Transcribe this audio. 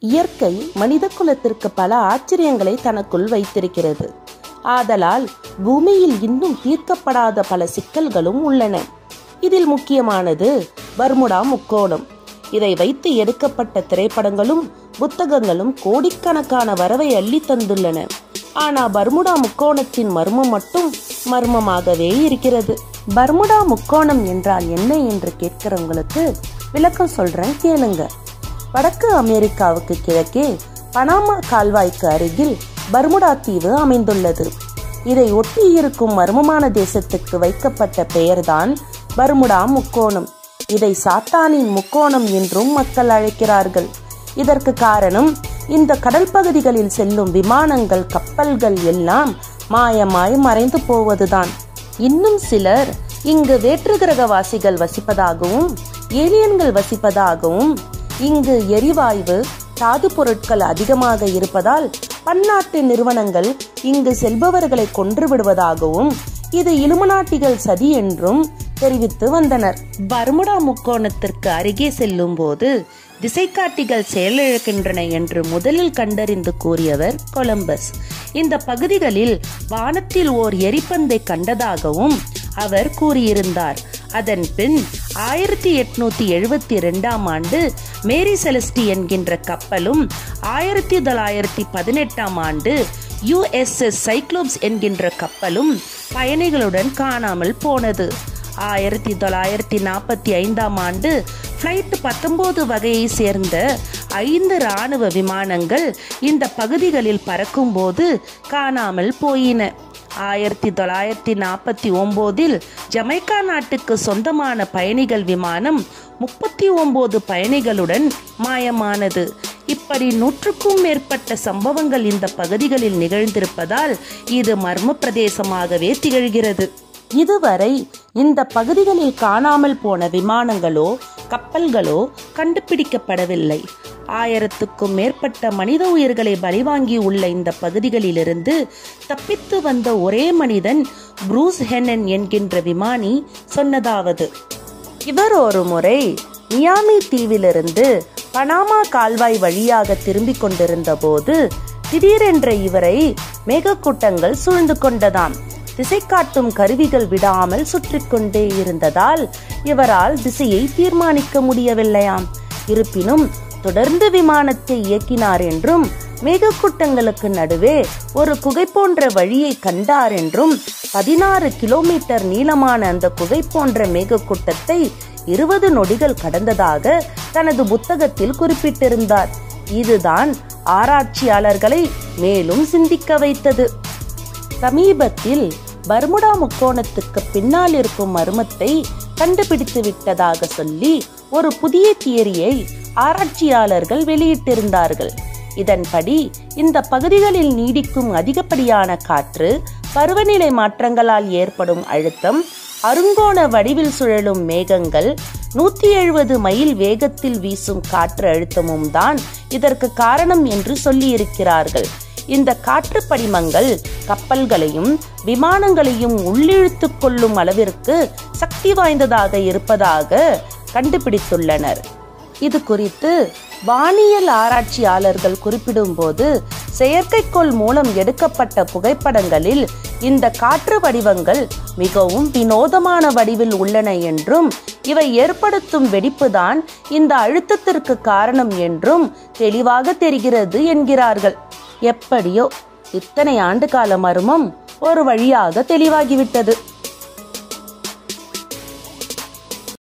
இயற்கை மனித குலத்திற்கு பல ஆச்சரியங்களை தனக்குள் வைத்திருக்கிறது. ஆதலால் பூமியில் இன்னும் தீர்க்கப்படாத பல சிக்கல்களும் உள்ளன. இதில் முக்கியமானது பர்முடா முக்கோணம். இதை வைத்து எடுக்கப்பட்ட திரைப்படங்களும் புத்தகங்களும் கோடிக்கணக்கான வரவை அள்ளி தந்துள்ளன. ஆனா பர்முடா முக்கோணத்தின் மர்மம் மட்டும் மர்மமாகவே இருக்கிறது. பர்முடா முக்கோணம் என்றால் என்ன என்று கேட்கிறவங்களுக்கு விளக்கம் சொல்றேன் கேளுங்க. வடக்கு அமெரிக்காவுக்கு கிழக்கே பனாமா கால்வாய்க்கு அருகில் பர்முடா தீவு அமைந்துள்ளது. இதை ஒட்டி இருக்கும் மர்மமான தேசத்துக்கு வைக்கப்பட்ட பெயர்தான் பர்முடா முக்கோணம். இதை சாத்தானின் முக்கோணம் என்றும் மக்கள் அழைக்கிறார்கள். இதற்கு காரணம் இந்த கடல் பகுதிகளில் செல்லும் விமானங்கள் கப்பல்கள் எல்லாம் மாயமாய் மறைந்து போவதுதான். இன்னும் சிலர் இங்கு வேற்று கிரகவாசிகள் வசிப்பதாகவும் ஏலியன்கள் வசிப்பதாகவும் இங்கு எரிவாயு தாது பொருட்கள் அதிகமாக இருப்பதால் பன்னாட்டு நிறுவனங்கள் இங்கு செல்பவர்களை கொன்று விடுவதாகவும் இது இலுமநாட்டிகள் சதி என்றும் தெரிவித்து வந்தனர். பர்முடா முக்கோணத்திற்கு அருகே செல்லும் போது திசைக்காட்டிகள் செயலிழக்கின்றன என்று முதலில் கண்டறிந்து கூறியவர் கொலம்பஸ். இந்த பகுதிகளில் வானத்தில் ஓர் எரிப்பந்தை கண்டதாகவும் அவர் கூறியிருந்தார். அதன் பின் ஆயிரத்தி எட்நூத்தி எழுபத்தி ரெண்டாம் ஆண்டு மேரி செலஸ்டி என்கின்ற கப்பலும் ஆயிரத்தி தொள்ளாயிரத்தி பதினெட்டாம் ஆண்டு யுஎஸ்எஸ் சைக்ளோப்ஸ் என்கின்ற கப்பலும் பயணிகளுடன் காணாமல் போனது. ஆயிரத்தி தொள்ளாயிரத்தி நாற்பத்தி ஐந்தாம் ஆண்டு ஃப்ளைட் பத்தொம்போது வகையை சேர்ந்த ஐந்து இராணுவ விமானங்கள் இந்த பகுதிகளில் பறக்கும்போது காணாமல் போயின. ஆயிரத்தி தொள்ளாயிரத்தி நாற்பத்தி ஒம்போதில் ஜமைக்கா நாட்டுக்கு சொந்தமான பயணிகள் விமானம் முப்பத்தி ஒம்பது பயணிகளுடன் மாயமானது. இப்படி நூற்றுக்கும் மேற்பட்ட சம்பவங்கள் இந்த பகுதிகளில் நிகழ்ந்திருப்பதால் இது மர்ம பிரதேசமாகவே திகழ்கிறது. இதுவரை இந்த பகுதிகளில் காணாமல் போன விமானங்களோ கப்பல்களோ கண்டுபிடிக்கப்படவில்லை. ஆயிரத்துக்கும் மேற்பட்ட மனித உயிர்களை பலிவாங்கி உள்ள இந்த பகுதிகளிலிருந்து தப்பித்து வந்த ஒரே மனிதன் ப்ரூஸ் ஹெனன் என்கின்ற விமானி சொன்னதாவது. இவர் ஒரு முறை மியாமி தீவிலிருந்து பனாமா கால்வாய் வழியாக திரும்பிக் கொண்டிருந்த போது திடீரென்ற இவரை மேகக்கூட்டங்கள் சூழ்ந்து கொண்டதாம். திசை காட்டும் கருவிகள் விடாமல் சுற்றி கொண்டே இருந்ததால் இவரால் திசையை தீர்மானிக்க முடியவில்லையாம். இருப்பினும் தொடர்ந்து விமானத்தை இயக்கினார் என்றும் மேகக்கூட்டங்களுக்கு நடுவே ஒரு குகை போன்ற வழியை கண்டார் என்றும் பதினாறு கிலோமீட்டர் நீளமான அந்த குகை போன்ற மேகக்கூட்டத்தை இருபது நொடிகள் கடந்ததாக தனது புத்தகத்தில் குறிப்பிட்டிருந்தார். இதுதான் ஆராய்ச்சியாளர்களை மேலும் சிந்திக்க வைத்தது. சமீபத்தில் பர்முடா முக்கோணத்துக்கு பின்னால் இருக்கும் மர்மத்தை கண்டுபிடித்து விட்டதாக சொல்லி ஒரு புதிய தியரியை ஆராய்ச்சியாளர்கள் வெளியிட்டிருந்தார்கள். இதன்படி இந்த பகுதிகளில் நீடிக்கும் அதிகப்படியான காற்று பருவநிலை மாற்றங்களால் ஏற்படும் அழுத்தம் அருங்கோண வடிவில் சுழலும் மேகங்கள் நூத்தி எழுபது மைல் வேகத்தில் வீசும் காற்று அழுத்தமும் தான் இதற்கு காரணம் என்று சொல்லியிருக்கிறார்கள். இந்த காற்று படிமங்கள் கப்பல்களையும் விமானங்களையும் உள்ளிழுத்து கொள்ளும் அளவிற்கு சக்தி வாய்ந்ததாக இருப்பதாக கண்டுபிடித்துள்ளனர். இது குறித்து வானியல் ஆராய்ச்சியாளர்கள் குறிப்பிடும்போது செயற்கைக்கோள் மூலம் எடுக்கப்பட்ட புகைப்படங்களில் இந்த காற்று வடிவங்கள் மிகவும் வினோதமான வடிவில் உள்ளன என்றும் இவை ஏற்படுத்தும் வெடிப்புதான் இந்த அழுத்தத்திற்கு காரணம் என்றும் தெளிவாக தெரிகிறது என்கிறார்கள். எப்படியோ இத்தனை ஆண்டு கால மர்மம் ஒரு வழியாக தெளிவாகிவிட்டது.